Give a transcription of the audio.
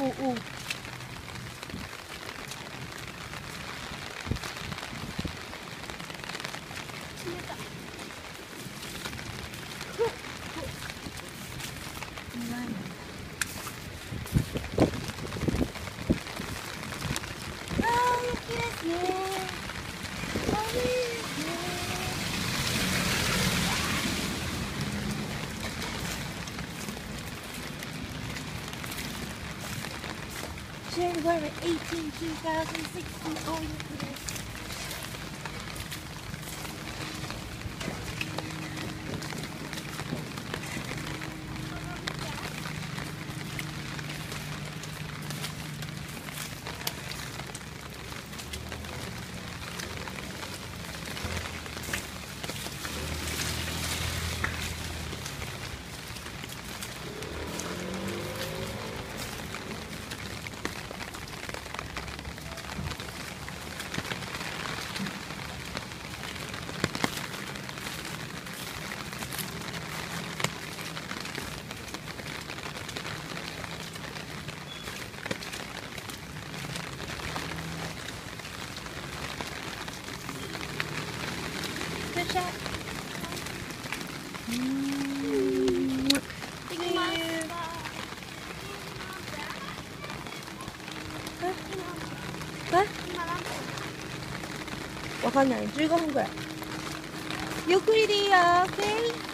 おおあー、雪ですね。January 18, 2016. Oh, ゃうん、えわかん。ない15分ぐらいゆっくりでいいよ OK?